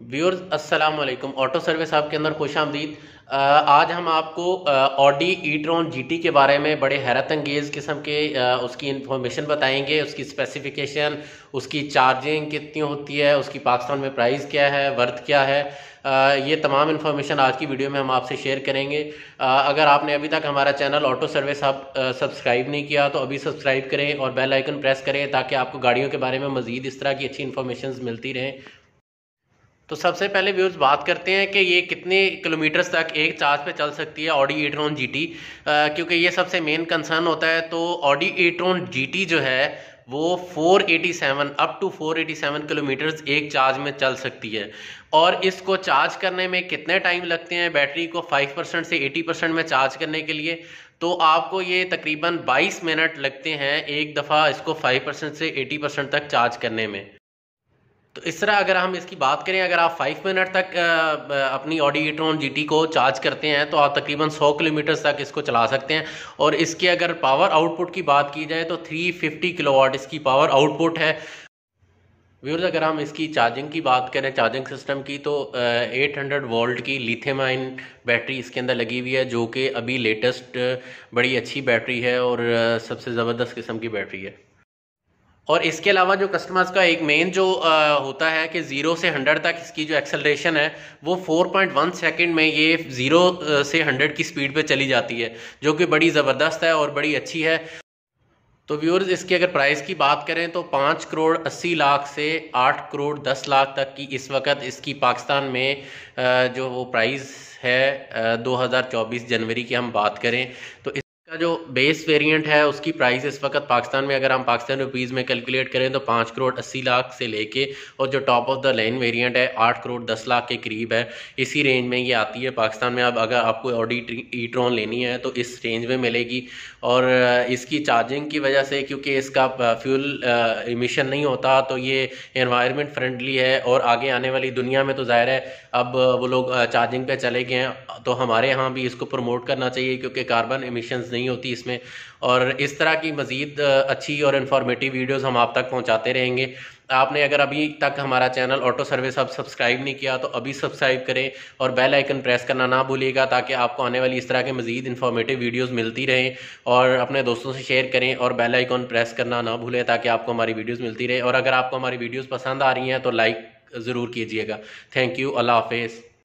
Viewers अस्सलाम वालेकुम auto service आपके अंदर खुश आमदीद। आज हम आपको ऑडी ईट्रॉन ट्रॉन जी के बारे में बड़े हैरत अंगेज़ किस्म के आ, उसकी इंफॉर्मेशन बताएँगे उसकी स्पेसिफिकेशन उसकी चार्जिंग कितनी होती है उसकी पाकिस्तान में प्राइस क्या है वर्थ क्या है। आ, ये तमाम इन्फॉर्मेशन आज की वीडियो में हम आपसे शेयर करेंगे। आ, अगर आपने अभी तक हमारा चैनल ऑटो सर्विस आप सब्सक्राइब नहीं किया तो अभी सब्सक्राइब करें और बेल आइकन प्रेस करें ताकि आपको गाड़ियों के बारे में मज़ीद इस तरह की अच्छी इन्फॉर्मेशन मिलती रहें। तो सबसे पहले व्यूज़ बात करते हैं कि ये कितने किलोमीटर्स तक एक चार्ज पे चल सकती है ऑडी ईट्रॉन जीटी क्योंकि ये सबसे मेन कंसर्न होता है। तो ऑडी ईट्रॉन जीटी जो है, वो 487 अप टू 487 किलोमीटर्स एक चार्ज में चल सकती है। और इसको चार्ज करने में कितने टाइम लगते हैं? बैटरी को 5 परसेंट से 80 परसेंट में चार्ज करने के लिए। तो आपको ये तकरीबन 22 मिनट लगते हैं एक दफ़ा इसको 5 परसेंट से 80 परसेंट तक चार्ज करने में। तो इस तरह अगर हम इसकी बात करें, अगर आप फाइव मिनट तक अपनी ऑडी ईट्रॉन जी को चार्ज करते हैं तो आप तकरीबन सौ किलोमीटर तक इसको चला सकते हैं। और इसके अगर पावर आउटपुट की बात की जाए तो 350 किलोवाट इसकी पावर आउटपुट है। व्यूर्स अगर हम इसकी चार्जिंग की बात करें चार्जिंग सिस्टम की तो 800 वोल्ट की लिथियम आइन बैटरी इसके अंदर लगी हुई है, जो कि अभी लेटेस्ट बड़ी अच्छी बैटरी है और सबसे ज़बरदस्त किस्म की बैटरी है। और इसके अलावा जो कस्टमर्स का एक मेन जो आ, होता है कि ज़ीरो से हंड्रेड तक इसकी जो एक्सेलरेशन है वो 4.1 सेकंड में ये ज़ीरो से हंड्रेड की स्पीड पे चली जाती है जो कि बड़ी ज़बरदस्त है और बड़ी अच्छी है। तो व्यूअर्स इसकी अगर प्राइस की बात करें तो पाँच करोड़ अस्सी लाख से आठ करोड़ दस लाख तक की इस वक्त इसकी पाकिस्तान में जो वो प्राइस है 2024 जनवरी की हम बात करें तो जो बेस वेरिएंट है, उसकी प्राइस इस वक्त पाकिस्तान में, अगर हम पाकिस्तान रुपीज़ में कैलकुलेट करें तो पाँच करोड़ अस्सी लाख से लेके और जो top of the line variant है, आठ करोड़ दस लाख के करीब है। इसी रेंज में ये आती है पाकिस्तान में। अब अगर आपको ऑडी ई ट्रॉन लेनी है तो इस रेंज में मिलेगी। और इसकी चार्जिंग की वजह से क्योंकि इसका फ्यूल इमिशन नहीं होता तो ये इन्वायरमेंट फ्रेंडली है और आगे आने वाली दुनिया में तो ज़ाहिर है, अब वो लोग चार्जिंग पे चले गए हैं। तो हमारे यहाँ भी इसको प्रमोट करना चाहिए क्योंकि कार्बन इमिशंस नहीं होती इसमें। और इस तरह की मज़ीद अच्छी और इन्फॉर्मेटिव वीडियोस हम आप तक पहुंचाते रहेंगे। आपने अगर अभी तक हमारा चैनल ऑटो सर्विस अब सब्सक्राइब नहीं किया तो अभी सब्सक्राइब करें और बेल आइकन प्रेस करना ना भूलिएगा, ताकि आपको आने वाली इस तरह के मज़ीद इन्फॉर्मेटिव वीडियोस मिलती रहें और अपने दोस्तों से शेयर करें और बेल आइकन प्रेस करना ना भूलें, ताकि आपको हमारी वीडियोज़ मिलती रहे। और अगर आपको हमारी वीडियोज़ पसंद आ रही हैं तो लाइक ज़रूर कीजिएगा। थैंक यू अल्लाह हाफिज़।